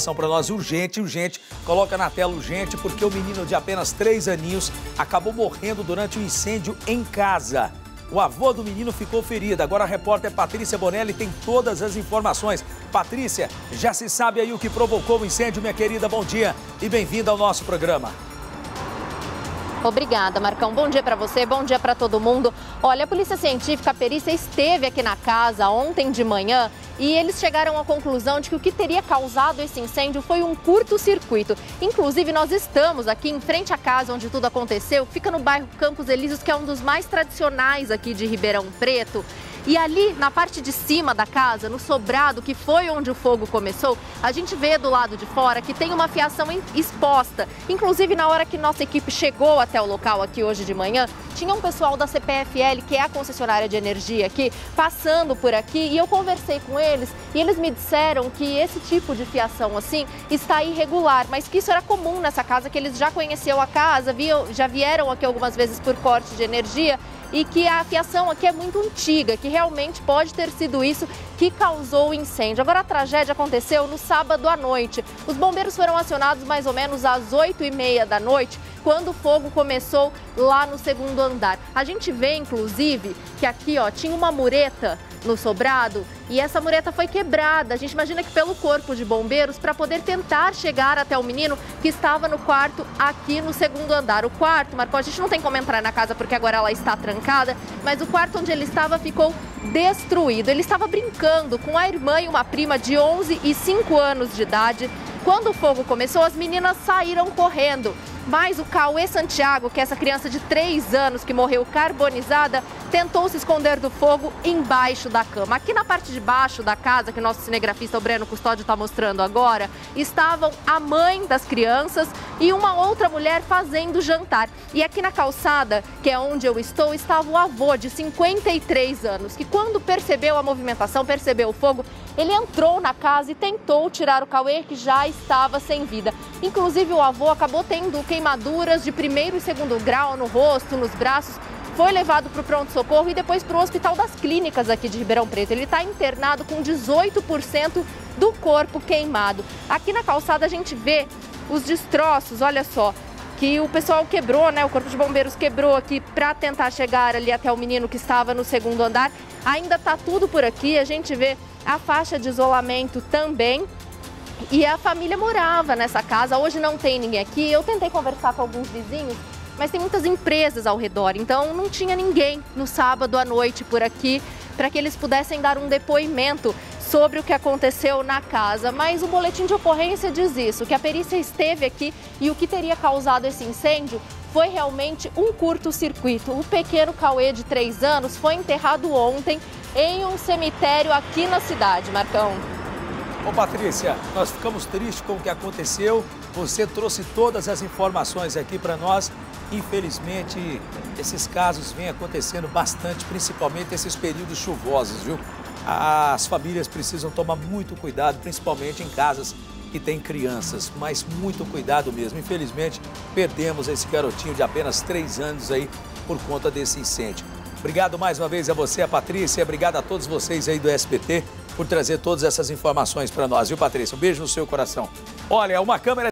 informação para nós urgente, urgente. Coloca na tela urgente, porque o menino de apenas três aninhos acabou morrendo durante um incêndio em casa. O avô do menino ficou ferido. Agora a repórter Patrícia Bonelli tem todas as informações. Patrícia, já se sabe aí o que provocou o incêndio, minha querida. Bom dia e bem-vinda ao nosso programa. Obrigada, Marcão. Bom dia para você, bom dia para todo mundo. Olha, a Polícia Científica, a perícia esteve aqui na casa ontem de manhã e eles chegaram à conclusão de que o que teria causado esse incêndio foi um curto-circuito. Inclusive, nós estamos aqui em frente à casa onde tudo aconteceu, fica no bairro Campos Elíseos, que é um dos mais tradicionais aqui de Ribeirão Preto. E ali, na parte de cima da casa, no sobrado, que foi onde o fogo começou, a gente vê do lado de fora que tem uma fiação exposta. Inclusive, na hora que nossa equipe chegou até o local aqui hoje de manhã, tinha um pessoal da CPFL, que é a concessionária de energia aqui, passando por aqui e eu conversei com eles e eles me disseram que esse tipo de fiação assim está irregular, mas que isso era comum nessa casa, que eles já conheciam a casa, já vieram aqui algumas vezes por corte de energia e que a fiação aqui é muito antiga, que realmente pode ter sido isso que causou o incêndio. Agora, a tragédia aconteceu no sábado à noite. Os bombeiros foram acionados mais ou menos às 8 e meia da noite, quando o fogo começou lá no segundo andar. A gente vê, inclusive, que aqui ó, tinha uma mureta no sobrado e essa mureta foi quebrada. A gente imagina que pelo corpo de bombeiros para poder tentar chegar até o menino que estava no quarto aqui no segundo andar. O quarto, Marco, a gente não tem como entrar na casa porque agora ela está trancada, mas o quarto onde ele estava ficou destruído. Ele estava brincando com a irmã e uma prima de 11 e 5 anos de idade. Quando o fogo começou, as meninas saíram correndo. Mas o Cauê Santiago, que é essa criança de 3 anos que morreu carbonizada, tentou se esconder do fogo embaixo da cama. Aqui na parte de baixo da casa, que o nosso cinegrafista, o Breno Custódio, está mostrando agora, estavam a mãe das crianças e uma outra mulher fazendo jantar. E aqui na calçada, que é onde eu estou, estava o avô de 53 anos, que quando percebeu a movimentação, percebeu o fogo, ele entrou na casa e tentou tirar o Cauê, que já estava sem vida. Inclusive, o avô acabou tendo queimaduras de primeiro e segundo grau no rosto, nos braços. Foi levado para o pronto-socorro e depois para o Hospital das Clínicas aqui de Ribeirão Preto. Ele está internado com 18% do corpo queimado. Aqui na calçada a gente vê os destroços, olha só, que o pessoal quebrou, né? O Corpo de Bombeiros quebrou aqui para tentar chegar ali até o menino que estava no segundo andar. Ainda está tudo por aqui, a gente vê a faixa de isolamento também. E a família morava nessa casa, hoje não tem ninguém aqui. Eu tentei conversar com alguns vizinhos, mas tem muitas empresas ao redor, então não tinha ninguém no sábado à noite por aqui para que eles pudessem dar um depoimento sobre o que aconteceu na casa. Mas o boletim de ocorrência diz isso, que a perícia esteve aqui e o que teria causado esse incêndio foi realmente um curto-circuito. O pequeno Cauê, de 3 anos, foi enterrado ontem em um cemitério aqui na cidade, Marcão. Ô Patrícia, nós ficamos tristes com o que aconteceu. Você trouxe todas as informações aqui para nós. Infelizmente, esses casos vêm acontecendo bastante, principalmente esses períodos chuvosos, viu? As famílias precisam tomar muito cuidado, principalmente em casas que têm crianças, mas muito cuidado mesmo. Infelizmente, perdemos esse garotinho de apenas três anos aí por conta desse incêndio. Obrigado mais uma vez a você, a Patrícia. Obrigado a todos vocês aí do SBT por trazer todas essas informações para nós, viu, Patrícia? Um beijo no seu coração. Olha, uma câmera